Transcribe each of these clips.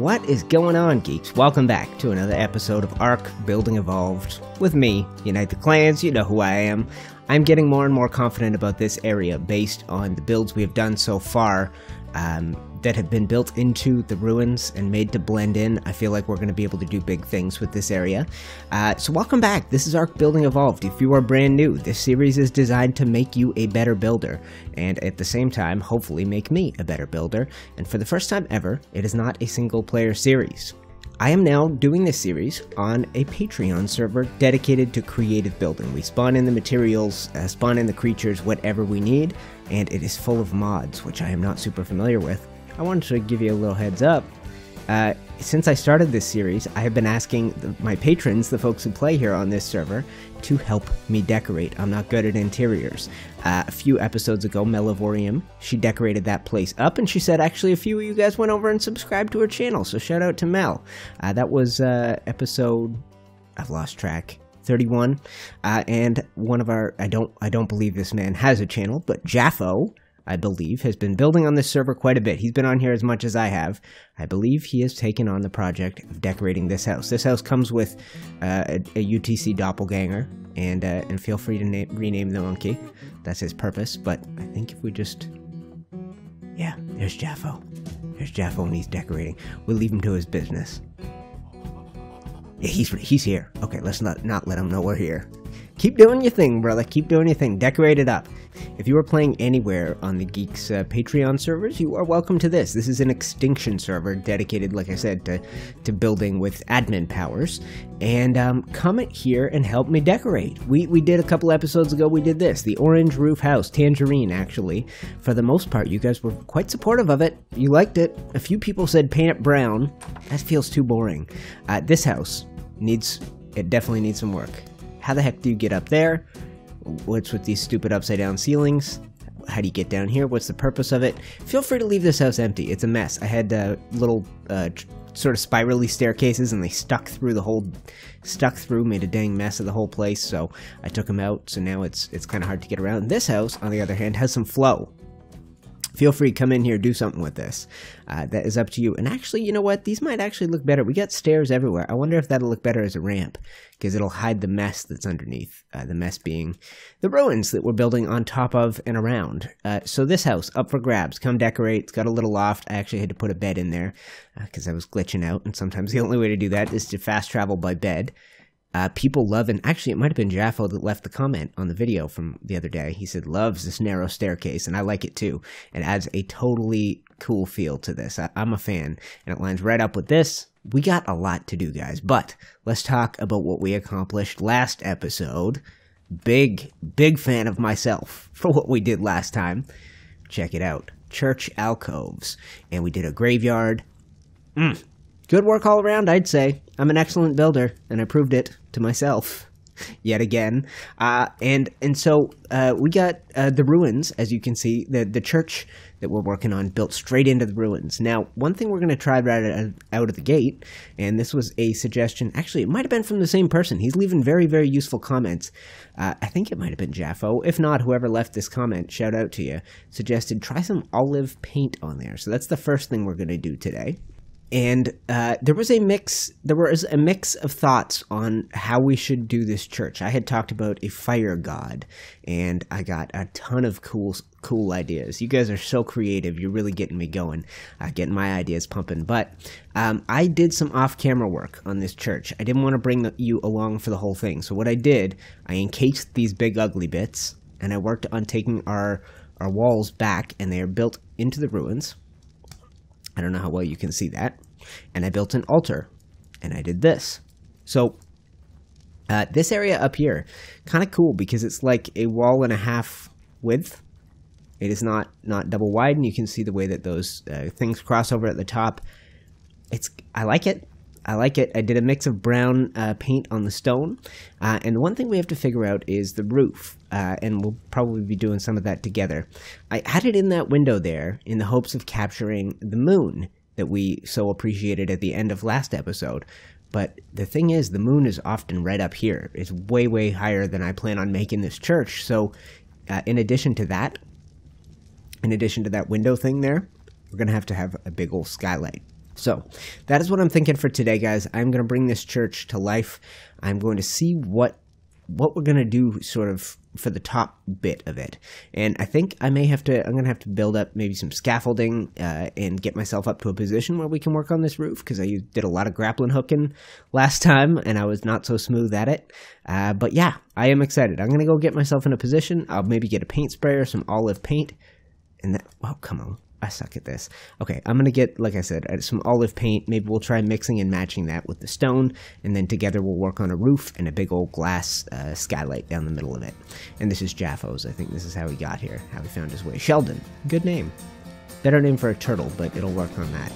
What is going on, geeks? Welcome back to another episode of Ark Building Evolved with me, Unite the Clans. You know who I am. I'm getting more and more confident about this area based on the builds we have done so far. Um, that have been built into the ruins and made to blend in. I feel like we're going to be able to do big things with this area. Uh, so welcome back. This is Ark Building Evolved. If you are brand new, this series is designed to make you a better builder, and at the same time, hopefully make me a better builder. And for the first time ever, it is not a single player series. I am now doing this series on a Patreon server dedicated to creative building. We spawn in the materials, uh, spawn in the creatures, whatever we need, and it is full of mods, which I am not super familiar with. I wanted to give you a little heads up. Uh, since I started this series, I have been asking the, my patrons, the folks who play here on this server, to help me decorate. I'm not good at interiors. Uh, a few episodes ago, Melivorium, she decorated that place up, and she said actually a few of you guys went over and subscribed to her channel, so shout out to Mel. Uh, that was uh, episode, I've lost track. 31 uh, and one of our I don't I don't believe this man has a channel but Jaffo I believe, has been building on this server quite a bit. He's been on here as much as I have. I believe he has taken on the project of decorating this house. This house comes with uh, a, a, UTC doppelganger, and uh, and feel free to na- rename the monkey. That's his purpose. But I think if we just, yeah, there's Jaffo. There's Jaffo, and he's decorating. We'll leave him to his business. Yeah, he's he's here. Okay, let's not not let him know we're here. Keep doing your thing, brother. Keep doing your thing. Decorate it up. If you are playing anywhere on the Geeks uh, Patreon servers, you are welcome to this. This is an extinction server dedicated, like I said, to, to building with admin powers. And um, comment here and help me decorate. We, we did a couple episodes ago, we did this. The orange roof house, Tangerine, actually. For the most part, you guys were quite supportive of it. You liked it. A few people said paint it brown. That feels too boring. Uh, this house needs, it definitely needs some work. How the heck do you get up there? What's with these stupid upside down ceilings? How do you get down here? What's the purpose of it? Feel free to leave this house empty. It's a mess. I had uh, little uh, sort of spirally staircases and they stuck through the whole stuck through made a dang mess of the whole place so i took them out so now it's it's kind of hard to get around this house on the other hand has some flow feel free to come in here do something with this. Uh, that is up to you. And actually you know what? These might actually look better. We got stairs everywhere. I wonder if that'll look better as a ramp because it'll hide the mess that's underneath uh, the mess being the ruins that we're building on top of and around. Uh, so this house up for grabs. Come decorate. It's got a little loft. I actually had to put a bed in there because uh, i was glitching out and sometimes the only way to do that is to fast travel by bed uh, people love, and actually, it might have been Jaffo that left the comment on the video from the other day. He said, loves this narrow staircase, and I like it too. It adds a totally cool feel to this. I, I'm a fan, and it lines right up with this. We got a lot to do, guys, but let's talk about what we accomplished last episode. Big, big fan of myself for what we did last time. Check it out. Church alcoves. And we did a graveyard. Mm, Good work all around, I'd say. I'm an excellent builder, and I proved it to myself yet again. Uh, and and so uh, we got uh, the ruins, as you can see, the the church that we're working on built straight into the ruins. Now, one thing we're going to try right out of the gate, and this was a suggestion. Actually, it might have been from the same person. He's leaving very very useful comments. Uh, I think it might have been Jaffo. If not, whoever left this comment, shout out to you. Suggested try some olive paint on there. So that's the first thing we're going to do today and uh, there was a mix there was a mix of thoughts on how we should do this church. I had talked about a fire god and i got a ton of cool cool ideas. You guys are so creative. You're really getting me going uh, getting my ideas pumping. But um, i did some off-camera work on this church. I didn't want to bring you along for the whole thing. So what i did i encased these big ugly bits and i worked on taking our our walls back and they are built into the ruins. I don't know how well you can see that. And I built an altar. And I did this. So uh, this area up here, kind of cool because it's like a wall and a half width. It is not not double wide, and you can see the way that those uh, things cross over at the top. It's I like it. I like it. I did a mix of brown uh, paint on the stone. Uh, and one thing we have to figure out is the roof. Uh, and we'll probably be doing some of that together. I added in that window there in the hopes of capturing the moon that we so appreciated at the end of last episode. But the thing is, the moon is often right up here. It's way, way higher than I plan on making this church. So, uh, in addition to that, in addition to that window thing there, we're going to have to have a big old skylight. So that is what I'm thinking for today, guys. I'm going to bring this church to life. I'm going to see what what we're going to do sort of for the top bit of it. And I think I may have to, I'm going to have to build up maybe some scaffolding uh, and get myself up to a position where we can work on this roof because I did a lot of grappling hooking last time and I was not so smooth at it. Uh, but yeah, I am excited. I'm going to go get myself in a position. I'll maybe get a paint sprayer, some olive paint. And that, oh, come on. I suck at this. Okay, I'm gonna get, like I said, uh, some olive paint. Maybe we'll try mixing and matching that with the stone, and then together we'll work on a roof and a big old glass uh, skylight down the middle of it. And this is Jaffos. I think this is how he got here, how he found his way. Sheldon, good name. Better name for a turtle, but it'll work on that.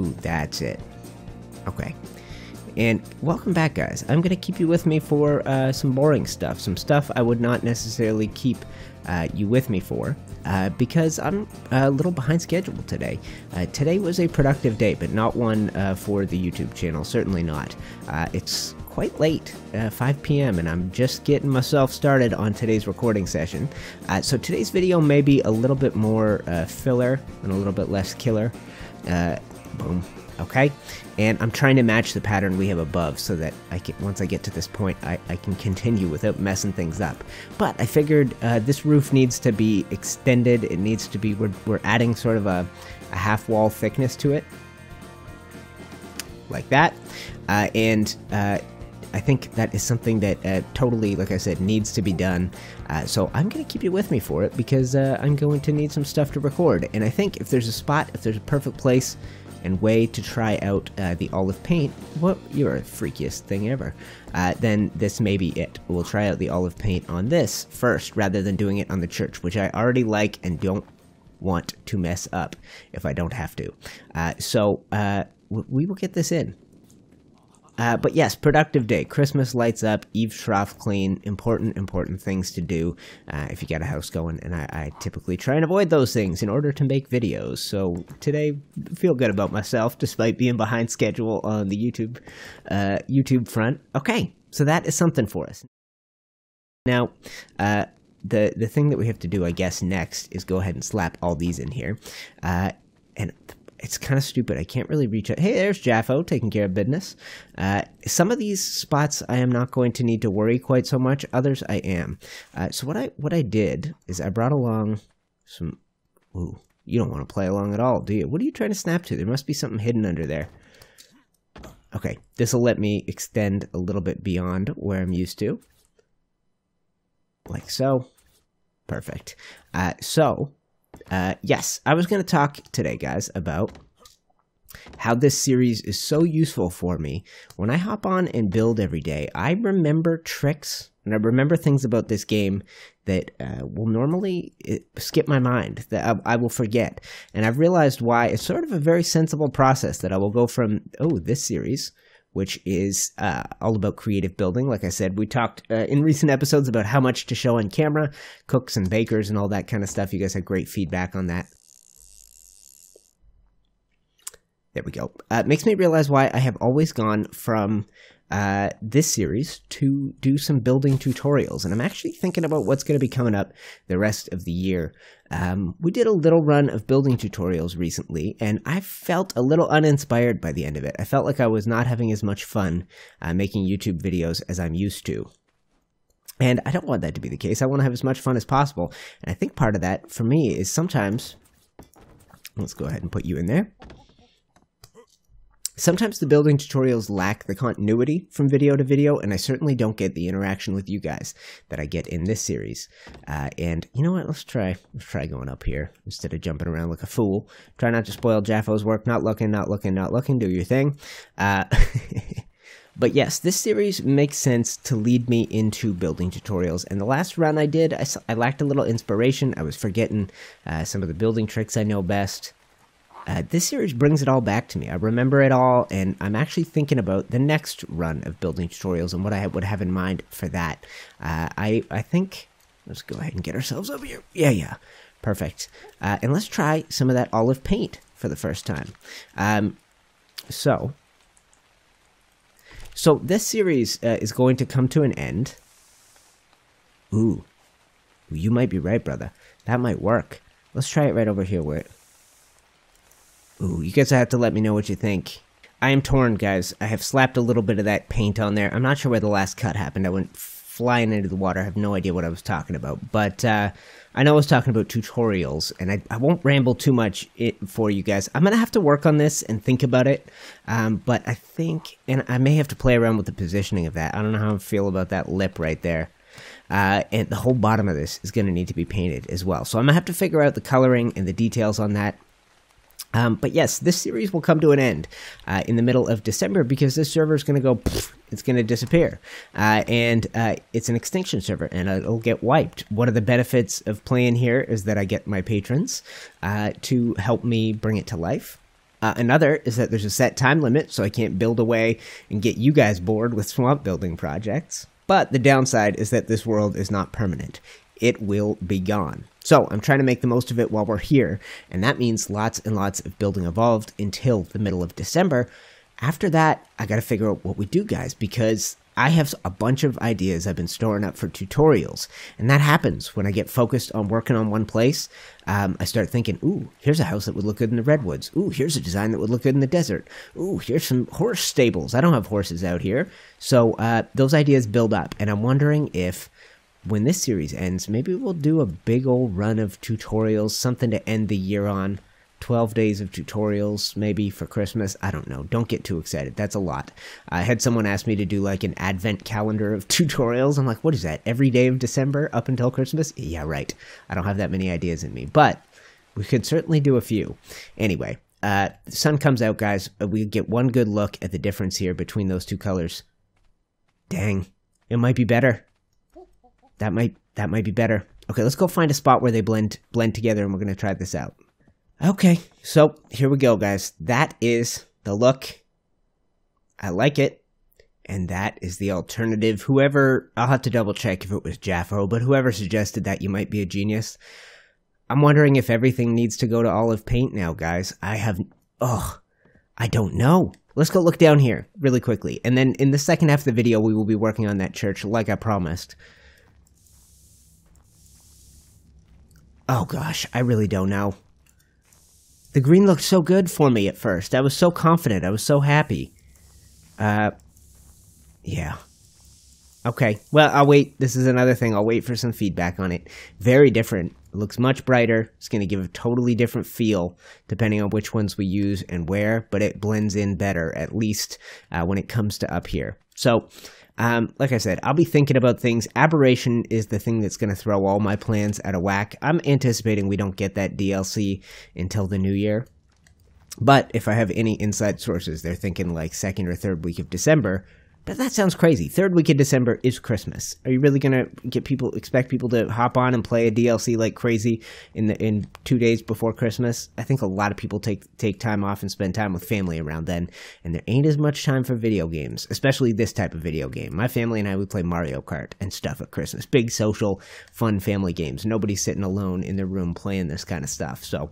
Ooh, that's it. Okay. And welcome back, guys. I'm going to keep you with me for uh, some boring stuff, some stuff I would not necessarily keep uh, you with me for uh, because I'm a little behind schedule today. Uh, today was a productive day, but not one uh, for the YouTube channel, certainly not. Uh, it's quite late, uh, 5 p.m., and I'm just getting myself started on today's recording session. so today's video may be a little bit more filler and a little bit less killer. boom okay? And I'm trying to match the pattern we have above so that I can, once I get to this point, I, I can continue without messing things up. But I figured uh, this roof needs to be extended. It needs to be, we're, we're adding sort of a, a half wall thickness to it. Like that. Uh, and uh, I think that is something that uh, totally, like I said, needs to be done. Uh, so I'm going to keep you with me for it because uh, I'm going to need some stuff to record. And I think if there's a spot, if there's a perfect place and way to try out uh, the olive paint, what you're the freakiest thing ever, uh, then this may be it. We'll try out the olive paint on this first rather than doing it on the church, which I already like and don't want to mess up if I don't have to. Uh, so uh, we will get this in. Uh, but yes, productive day. Christmas lights up, Eve trough clean. Important, important things to do uh, if you got a house going. And I, I, typically try and avoid those things in order to make videos. So today, feel good about myself despite being behind schedule on the YouTube uh, YouTube front. Okay, so that is something for us. Now, uh, the the thing that we have to do, I guess, next is go ahead and slap all these in here. Uh, and it's kind of stupid. I can't really reach out. Hey, there's Jaffo taking care of business. Uh, some of these spots I am not going to need to worry quite so much. Others I am. Uh, so what I what I did is I brought along some. Ooh, you don't want to play along at all, do you? What are you trying to snap to? There must be something hidden under there. Okay, this will let me extend a little bit beyond where I'm used to. Like so. Perfect. Uh, so, uh, yes, I was going to talk today, guys, about how this series is so useful for me. When I hop on and build every day, I remember tricks and I remember things about this game that uh, will normally uh, skip my mind, that I, I, will forget. And I've realized why it's sort of a very sensible process that I will go from, oh, this series which is uh, all about creative building. Like I said, we talked uh, in recent episodes about how much to show on camera, cooks and bakers, and all that kind of stuff. You guys had great feedback on that. There we go. Uh, makes me realize why I have always gone from uh, this series to do some building tutorials. And I'm actually thinking about what's going to be coming up the rest of the year. Um, we did a little run of building tutorials recently, and I felt a little uninspired by the end of it. I felt like I was not having as much fun uh, making YouTube videos as I'm used to. And I don't want that to be the case. I want to have as much fun as possible. And I think part of that for me is sometimes, let's go ahead and put you in there. Sometimes the building tutorials lack the continuity from video to video, and I certainly don't get the interaction with you guys that I get in this series. Uh, and you know what? Let's try. Let's try going up here instead of jumping around like a fool. Try not to spoil Jaffo's work. Not looking, not looking, not looking. Do your thing. Uh, But yes, this series makes sense to lead me into building tutorials. And the last run I did, I, I lacked a little inspiration. I was forgetting uh, some of the building tricks I know best. Uh, this series brings it all back to me. I remember it all, and I'm actually thinking about the next run of building tutorials and what I would have in mind for that. Uh, I I think let's go ahead and get ourselves over here. Yeah, yeah, perfect. Uh, and let's try some of that olive paint for the first time. Um, so, so this series uh, is going to come to an end. Ooh, you might be right, brother. That might work. Let's try it right over here where. It, Ooh, you guys have to let me know what you think. I am torn, guys. I have slapped a little bit of that paint on there. I'm not sure where the last cut happened. I went flying into the water. I have no idea what I was talking about. But uh, I know I was talking about tutorials, and I, I won't ramble too much it, for you guys. I'm going to have to work on this and think about it. Um, but I think, and I may have to play around with the positioning of that. I don't know how I feel about that lip right there. Uh, and the whole bottom of this is going to need to be painted as well. So I'm going to have to figure out the coloring and the details on that. Um, but yes, this series will come to an end uh, in the middle of December because this server is going to go, it's going to disappear. Uh, and uh, it's an extinction server and it'll get wiped. One of the benefits of playing here is that I get my patrons uh, to help me bring it to life. Uh, another is that there's a set time limit, so I can't build away and get you guys bored with swamp building projects. But the downside is that this world is not permanent. It will be gone. So I'm trying to make the most of it while we're here, and that means lots and lots of building evolved until the middle of December. After that, I gotta figure out what we do, guys, because I have a bunch of ideas I've been storing up for tutorials, and that happens when I get focused on working on one place. Um, I start thinking, ooh, here's a house that would look good in the redwoods. Ooh, here's a design that would look good in the desert. Ooh, here's some horse stables. I don't have horses out here. So uh, those ideas build up, and I'm wondering if when this series ends, maybe we'll do a big old run of tutorials, something to end the year on. 12 days of tutorials, maybe for Christmas. I don't know. Don't get too excited. That's a lot. I had someone ask me to do like an advent calendar of tutorials. I'm like, what is that? Every day of December up until Christmas? Yeah, right. I don't have that many ideas in me, but we could certainly do a few. Anyway, uh, the sun comes out, guys. We get one good look at the difference here between those two colors. Dang, it might be better. That might that might be better. Okay, let's go find a spot where they blend blend together and we're going to try this out. Okay, so here we go, guys. That is the look. I like it. And that is the alternative. Whoever, I'll have to double check if it was Jaffo, but whoever suggested that you might be a genius. I'm wondering if everything needs to go to olive paint now, guys. I have, oh, I don't know. Let's go look down here really quickly. And then in the second half of the video, we will be working on that church like I promised. Oh gosh, I really don't know. The green looked so good for me at first. I was so confident. I was so happy. Uh, yeah. Okay. Well, I'll wait. This is another thing. I'll wait for some feedback on it. Very different. It looks much brighter. It's going to give a totally different feel depending on which ones we use and where, but it blends in better, at least uh, when it comes to up here. So um, like I said, I'll be thinking about things. Aberration is the thing that's going to throw all my plans out of whack. I'm anticipating we don't get that DLC until the new year. But if I have any inside sources, they're thinking like second or third week of December, but that sounds crazy. Third week of December is Christmas. Are you really gonna get people expect people to hop on and play a DLC like crazy in the in two days before Christmas? I think a lot of people take take time off and spend time with family around then, and there ain't as much time for video games, especially this type of video game. My family and I would play Mario Kart and stuff at Christmas. Big social, fun family games. Nobody's sitting alone in their room playing this kind of stuff. So,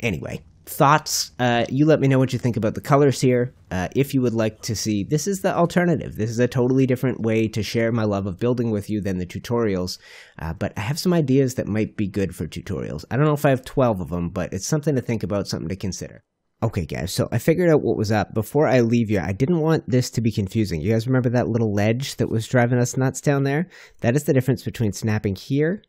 anyway, thoughts uh, you let me know what you think about the colors here uh, if you would like to see this is the alternative. This is a totally different way to share my love of building with you than the tutorials uh, but i have some ideas that might be good for tutorials. I don't know if i have 12 of them but it's something to think about something to consider. Okay guys so i figured out what was up. Before i leave you i didn't want this to be confusing. You guys remember that little ledge that was driving us nuts down there? That is the difference between snapping here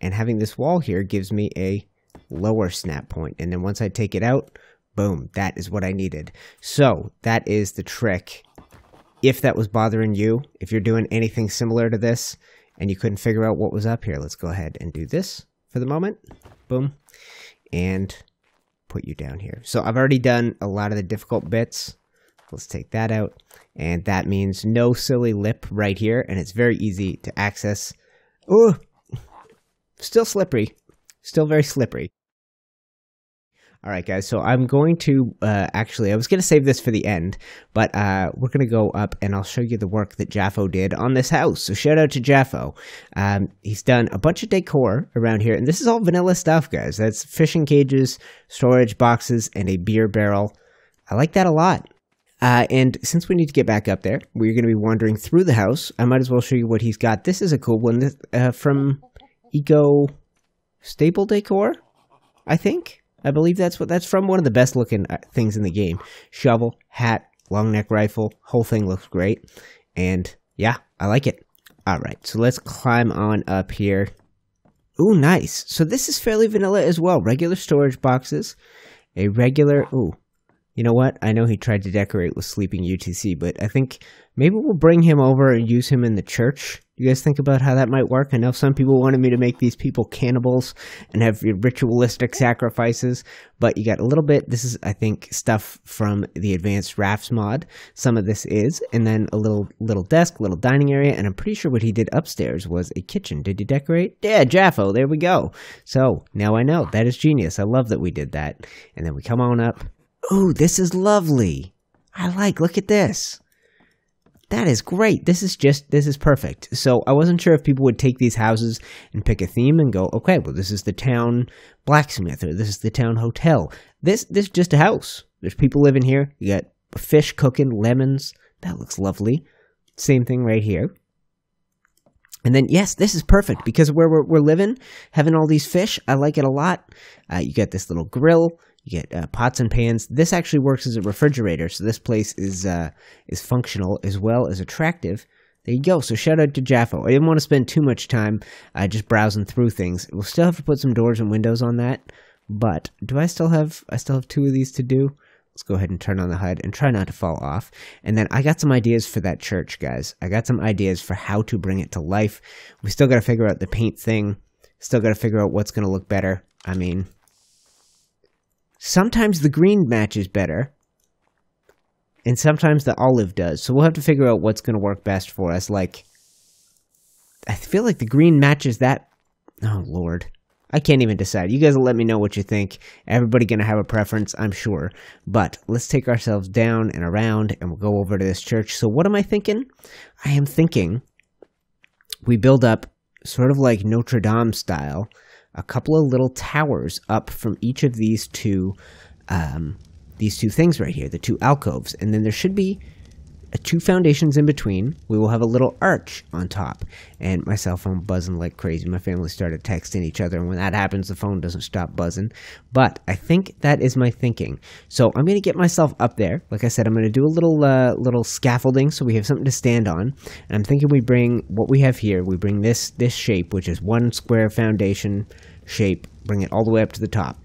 and having this wall here gives me a lower snap point. And then once I take it out, boom, that is what I needed. So that is the trick. If that was bothering you, if you're doing anything similar to this and you couldn't figure out what was up here, let's go ahead and do this for the moment. Boom. And put you down here. So I've already done a lot of the difficult bits. Let's take that out. And that means no silly lip right here. And it's very easy to access. Oh, still slippery. Still very slippery. All right, guys. So I'm going to uh, actually, I was going to save this for the end, but uh, we're going to go up and I'll show you the work that Jaffo did on this house. So shout out to Jaffo. Um, he's done a bunch of decor around here, and this is all vanilla stuff, guys. That's fishing cages, storage boxes, and a beer barrel. I like that a lot. Uh, and since we need to get back up there, we're going to be wandering through the house. I might as well show you what he's got. This is a cool one uh, from Eco Stable Decor, I think. I believe that's what that's from. One of the best looking uh, things in the game. Shovel, hat, long neck rifle, whole thing looks great. And yeah, I like it. All right, so let's climb on up here. Ooh, nice. So this is fairly vanilla as well. Regular storage boxes, a regular. Ooh, you know what? I know he tried to decorate with sleeping UTC, but I think maybe we'll bring him over and use him in the church. You guys think about how that might work? I know some people wanted me to make these people cannibals and have ritualistic sacrifices, but you got a little bit. This is, I think, stuff from the advanced rafts mod. Some of this is, and then a little little desk, little dining area, and I'm pretty sure what he did upstairs was a kitchen. Did you decorate? Yeah, Jaffo. There we go. So now I know that is genius. I love that we did that. And then we come on up Ooh, this is lovely. I like, look at this. That is great. This is just, this is perfect. So I wasn't sure if people would take these houses and pick a theme and go, okay, well, this is the town blacksmith or this is the town hotel. This, this is just a house. There's people living here. You got fish cooking, lemons. That looks lovely. Same thing right here. And then, yes, this is perfect because where we're, we're living, having all these fish, I like it a lot. Uh, you got this little grill. You get uh, pots and pans. This actually works as a refrigerator, so this place is uh, is functional as well as attractive. There you go. So shout out to Jaffo. I didn't want to spend too much time uh, just browsing through things. We'll still have to put some doors and windows on that. But do I still have? I still have two of these to do. Let's go ahead and turn on the HUD and try not to fall off. And then I got some ideas for that church, guys. I got some ideas for how to bring it to life. We still got to figure out the paint thing. Still got to figure out what's going to look better. I mean, sometimes the green matches better, and sometimes the olive does. So we'll have to figure out what's going to work best for us. Like, I feel like the green matches that. Oh, Lord. I can't even decide. You guys will let me know what you think. Everybody going to have a preference, I'm sure. But let's take ourselves down and around and we'll go over to this church. So, what am I thinking? I am thinking we build up sort of like Notre Dame style a couple of little towers up from each of these two um, these two things right here, the two alcoves, and then there should be two foundations in between. We will have a little arch on top. And my cell phone buzzing like crazy. My family started texting each other, and when that happens, the phone doesn't stop buzzing. But I think that is my thinking. So I'm going to get myself up there. Like I said, I'm going to do a little uh, little scaffolding so we have something to stand on. And I'm thinking we bring what we have here. We bring this this shape, which is one square foundation shape, bring it all the way up to the top.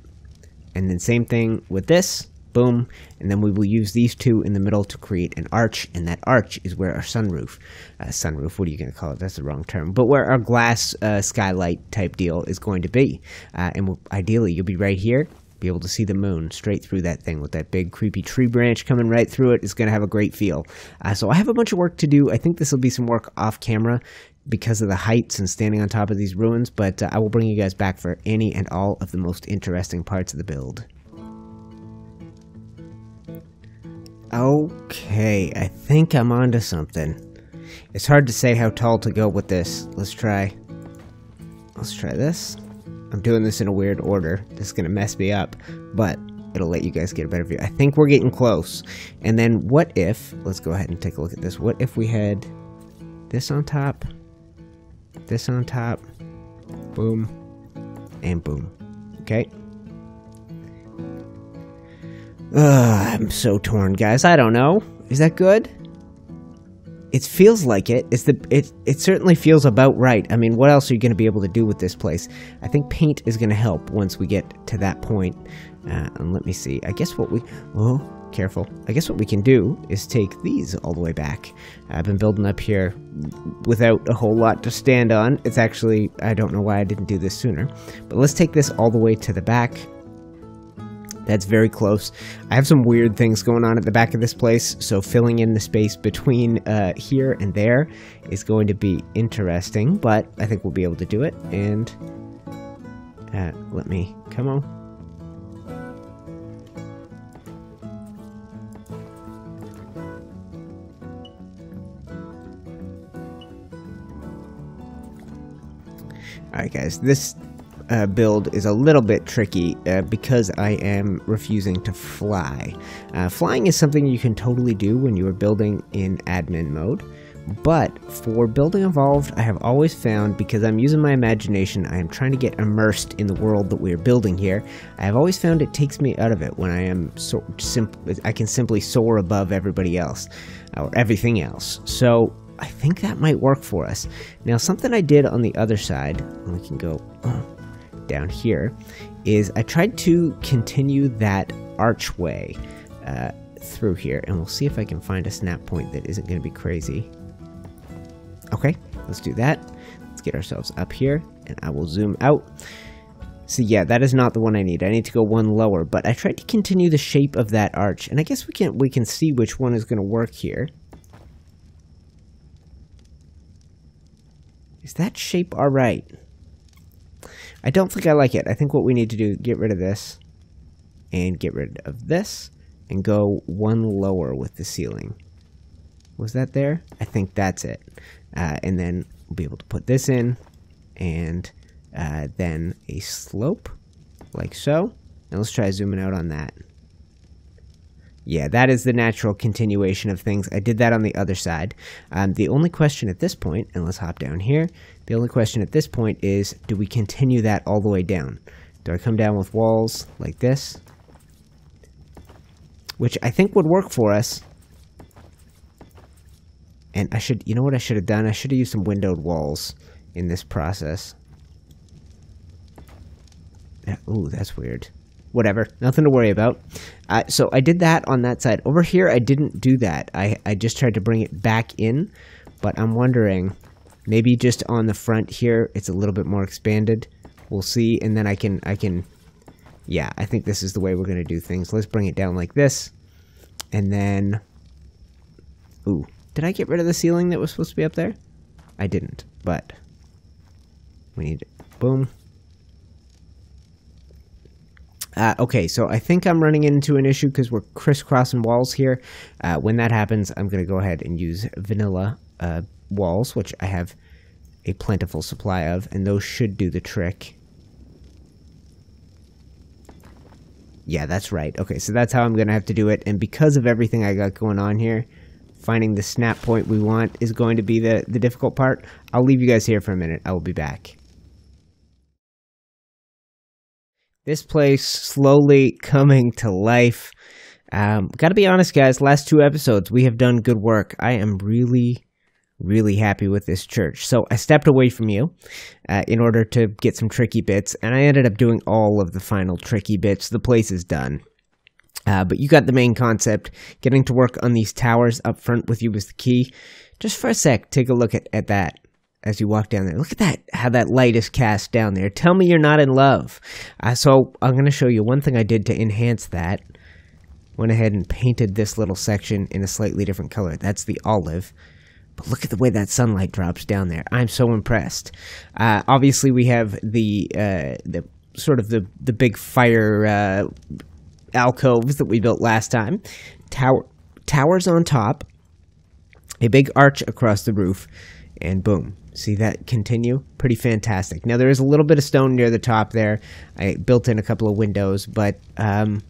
And then same thing with this, boom, and then we will use these two in the middle to create an arch, and that arch is where our sunroof, uh, sunroof, what are you going to call it? That's the wrong term, but where our glass uh, skylight type deal is going to be. Uh, and we'll, ideally, you'll be right here, be able to see the moon straight through that thing with that big creepy tree branch coming right through it. It's going to have a great feel. Uh, so I have a bunch of work to do. I think this will be some work off camera because of the heights and standing on top of these ruins, but uh, I will bring you guys back for any and all of the most interesting parts of the build. Okay, I think I'm onto something. It's hard to say how tall to go with this. Let's try. Let's try this. I'm doing this in a weird order. This is to mess me up, but it'll let you guys get a better view. I think we're getting close. And then what if, let's go ahead and take a look at this. What if we had this on top? this on top, boom, and boom. Okay. Ugh, I'm so torn, guys. I don't know. Is that good? It feels like it. It's the it. It certainly feels about right. I mean, what else are you going to be able to do with this place? I think paint is going to help once we get to that point. Uh, and let me see. I guess what we. Oh, careful. I guess what we can do is take these all the way back. I've been building up here without a whole lot to stand on. It's actually, I don't know why I didn't do this sooner. But let's take this all the way to the back. That's very close. I have some weird things going on at the back of this place, so filling in the space between uh, here and there is going to be interesting, but I think we'll be able to do it. And uh, let me, come on. Alright guys, this uh, build is a little bit tricky uh, because I am refusing to fly. Uh, flying is something you can totally do when you are building in admin mode, but for Building Evolved, I have always found, because I'm using my imagination, I am trying to get immersed in the world that we are building here. I have always found it takes me out of it when I am so. I can simply soar above everybody else or everything else. So I think that might work for us. Now, something I did on the other side, we can go uh, down here, is I tried to continue that archway uh, through here, and we'll see if I can find a snap point that isn't going to be crazy. Okay, let's do that. Let's get ourselves up here, and I will zoom out. So yeah, that is not the one I need. I need to go one lower, but I tried to continue the shape of that arch, and I guess we can we can see which one is going to work here. Is that shape alright? I don't think I like it. I think what we need to do, get rid of this, and get rid of this, and go one lower with the ceiling. Was that there? I think that's it. Uh, and then we'll be able to put this in, and uh, then a slope, like so. And let's try zooming out on that. Yeah, that is the natural continuation of things. I did that on the other side. Um, the only question at this point, and let's hop down here, the only question at this point is, do we continue that all the way down? Do I come down with walls like this? Which I think would work for us. And I should, you know what I should have done? I should have used some windowed walls in this process. Yeah, ooh, that's weird whatever, nothing to worry about. Uh, so I did that on that side. Over here, I didn't do that. I, I just tried to bring it back in, but I'm wondering, maybe just on the front here, it's a little bit more expanded. We'll see, and then I can, I can, yeah, I think this is the way we're going to do things. Let's bring it down like this, and then, ooh, did I get rid of the ceiling that was supposed to be up there? I didn't, but we need, boom, uh, okay, so I think I'm running into an issue because we're crisscrossing walls here. Uh, when that happens, I'm going to go ahead and use vanilla uh, walls, which I have a plentiful supply of, and those should do the trick. Yeah, that's right. Okay, so that's how I'm going to have to do it, and because of everything I got going on here, finding the snap point we want is going to be the, the difficult part. I'll leave you guys here for a minute. I will be back. this place slowly coming to life. Um, gotta be honest, guys, last two episodes, we have done good work. I am really, really happy with this church. So I stepped away from you uh, in order to get some tricky bits, and I ended up doing all of the final tricky bits. The place is done. Uh, but you got the main concept. Getting to work on these towers up front with you was the key. Just for a sec, take a look at, at that as you walk down there. Look at that, how that light is cast down there. Tell me you're not in love. Uh, so I'm going to show you one thing I did to enhance that. Went ahead and painted this little section in a slightly different color. That's the olive. But look at the way that sunlight drops down there. I'm so impressed. Uh, obviously, we have the uh, the sort of the the big fire uh, alcoves that we built last time. Tower towers on top, a big arch across the roof, and boom, See that continue? Pretty fantastic. Now there is a little bit of stone near the top there. I built in a couple of windows, but um,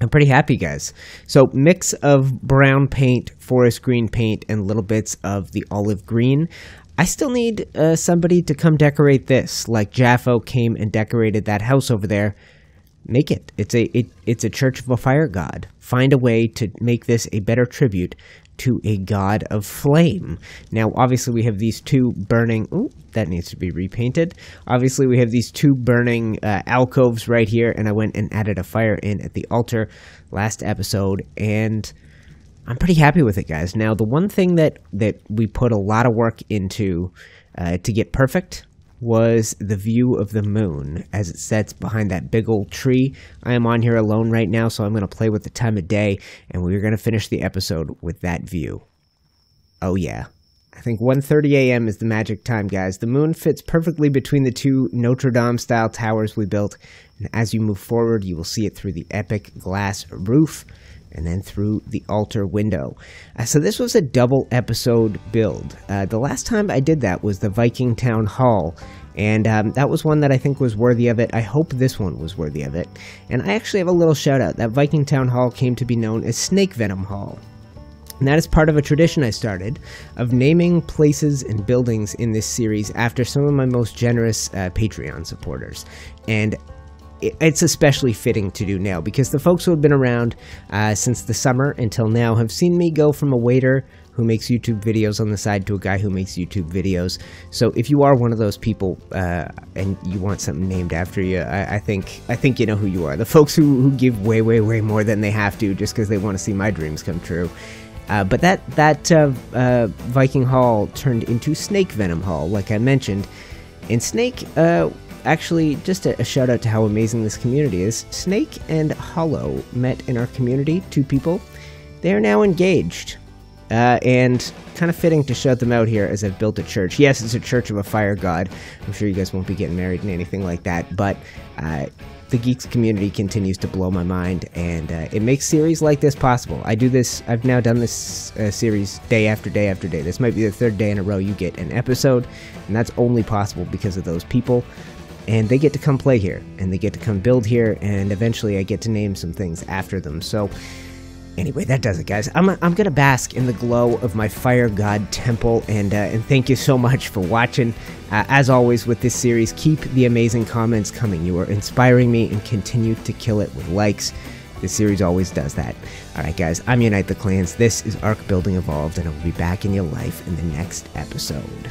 I'm pretty happy, guys. So mix of brown paint, forest green paint, and little bits of the olive green. I still need uh, somebody to come decorate this, like Jaffo came and decorated that house over there. Make it. It's a it, it's a church of a fire god. Find a way to make this a better tribute to a god of flame. Now, obviously, we have these two burning. Ooh, that needs to be repainted. Obviously, we have these two burning uh, alcoves right here, and I went and added a fire in at the altar last episode, and I'm pretty happy with it, guys. Now, the one thing that that we put a lot of work into uh, to get perfect was the view of the moon as it sets behind that big old tree. I am on here alone right now, so I'm going to play with the time of day, and we're going to finish the episode with that view. Oh yeah. I think 1:30 a.m. is the magic time, guys. The moon fits perfectly between the two Notre Dame style towers we built, and as you move forward, you will see it through the epic glass roof and then through the altar window. Uh, so this was a double episode build. Uh, the last time I did that was the Viking Town Hall, and um, that was one that I think was worthy of it. I hope this one was worthy of it. And I actually have a little shout out. That Viking Town Hall came to be known as Snake Venom Hall. And that is part of a tradition I started of naming places and buildings in this series after some of my most generous uh, Patreon supporters. And it's especially fitting to do now because the folks who have been around uh, since the summer until now have seen me go from a waiter who makes YouTube videos on the side to a guy who makes YouTube videos. So if you are one of those people uh, and you want something named after you, I, I, think I think you know who you are. The folks who, who give way way way more than they have to just because they want to see my dreams come true. Uh, but that that uh, uh, Viking Hall turned into Snake Venom Hall, like I mentioned. And Snake, uh, actually, just a, a, shout out to how amazing this community is. Snake and Hollow met in our community, two people. They are now engaged. Uh, and kind of fitting to shout them out here as I've built a church. Yes, it's a church of a fire god. I'm sure you guys won't be getting married and anything like that, but uh, the geeks community continues to blow my mind, and uh, it makes series like this possible. I do this. I've now done this uh, series day after day after day. This might be the third day in a row you get an episode, and that's only possible because of those people. And they get to come play here, and they get to come build here, and eventually I get to name some things after them. So Anyway, that does it, guys. I'm, I'm gonna bask in the glow of my fire god temple, and uh, and thank you so much for watching. Uh, as always with this series, keep the amazing comments coming. You are inspiring me, and continue to kill it with likes. This series always does that. All right, guys. I'm Unite the Clans. This is Ark Building Evolved, and I will be back in your life in the next episode.